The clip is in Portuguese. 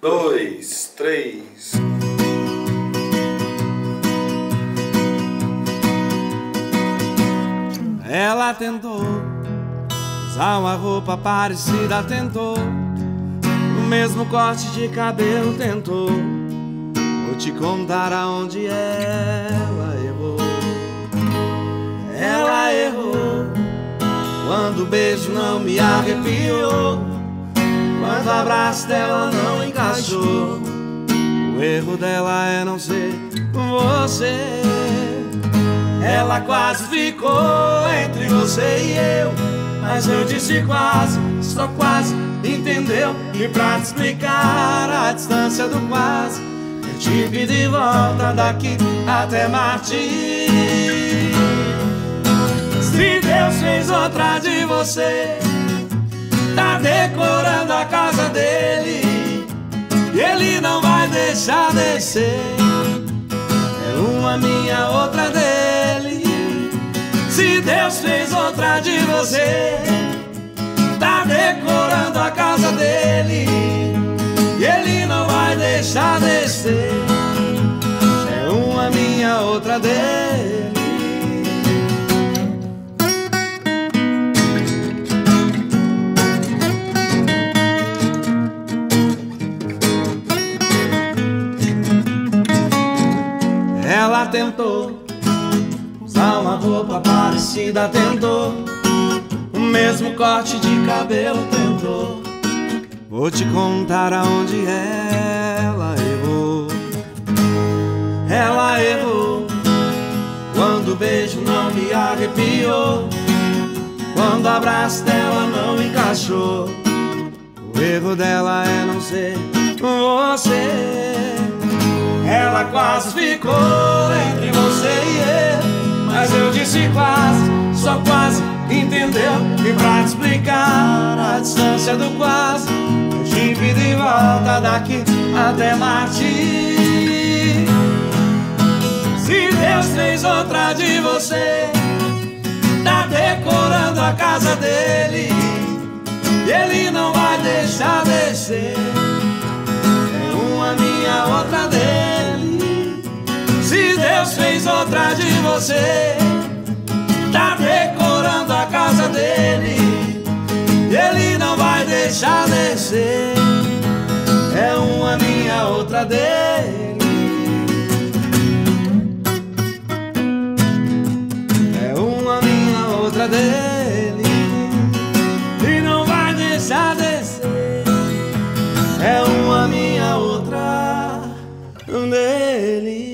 dois, três. Ela tentou usar uma roupa parecida, tentou o mesmo corte de cabelo, tentou. Vou te contar aonde ela errou. Ela errou quando o beijo não me arrepiou, quando o abraço dela não encaixou. O erro dela é não ser você. Ela quase ficou entre você e eu. Mas eu disse quase, só quase, entendeu? E pra te explicar a distância do quase, eu te pedi volta daqui até Marte. Se Deus fez outra de você, tá decorando a casa dele, deixar descer. É uma minha, outra dele. Se Deus fez outra de você, tá decorando a casa dele. E ele não vai deixar descer. É uma minha, outra dele. Tentou usar uma roupa parecida, tentou o mesmo corte de cabelo, tentou. Vou te contar aonde ela errou. Ela errou quando o beijo não me arrepiou, quando o abraço dela não encaixou. O erro dela é não ser você. Ela quase ficou disse quase, só quase, entendeu? E pra te explicar a distância do quase, eu te pedi volta daqui até Marte. Se Deus fez outra de você, tá decorando a casa dele, e ele não vai deixar descer. É uma minha, outra dele. Se Deus fez outra de você, deixar descer. É uma minha, outra dele. É uma minha, outra dele. E não vai deixar descer. É uma minha, outra dele.